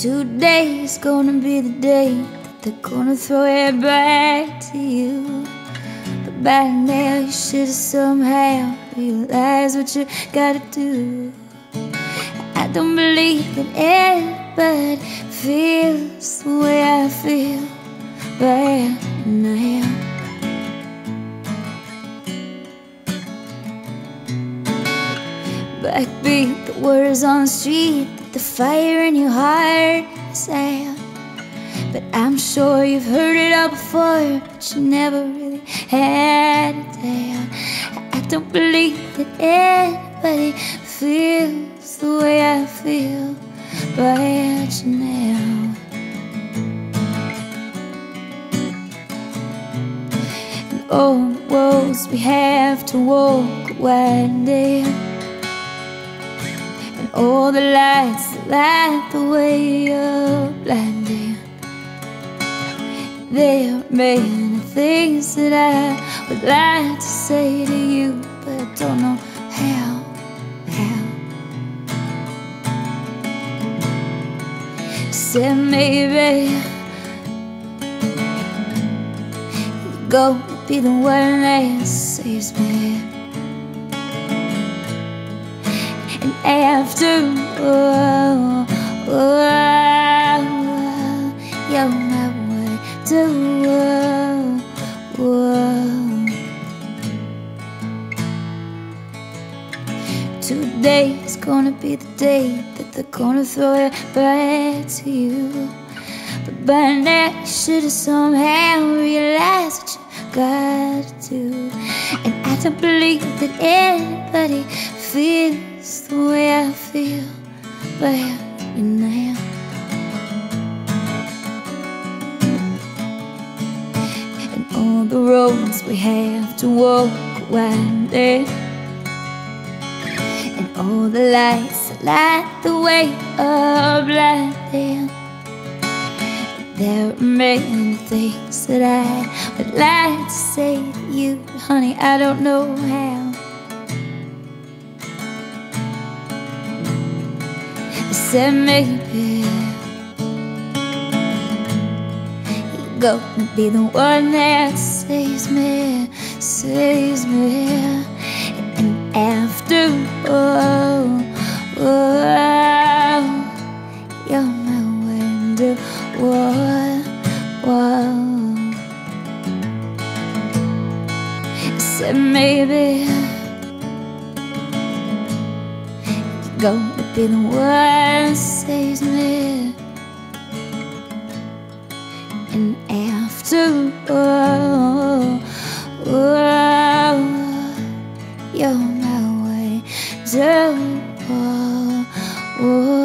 Today's gonna be the day that they're gonna throw it back to you. But by now you should have somehow realized what you gotta do. I don't believe that anybody feels the way I feel right now. Backbeat, the words on the street the fire in your heart is out. But I'm sure you've heard it all before, but you never really had it down. I don't believe that anybody feels the way I feel you now. And all the roads we have to walk All the lights that light the way you're blinding There are many things that I would like to say to you But I don't know how, how. Said maybe gonna be the one that saves me after oh, oh, you're my to oh, oh. Today's gonna be the day that they're gonna throw it back to you. But by now you should have somehow realized what you gotta. And I don't believe that anybody feels it's the way I feel you now. And all the roads we have to walk winding. And all the lights that light the way are blinding. There are many things that I would like to say to you, honey. I don't know how. Said maybe You're gonna be the one that saves me, saves me And after all, oh, you're my window, wall, wall Said maybe gonna be the one saves me. And after all, all you're my way to all.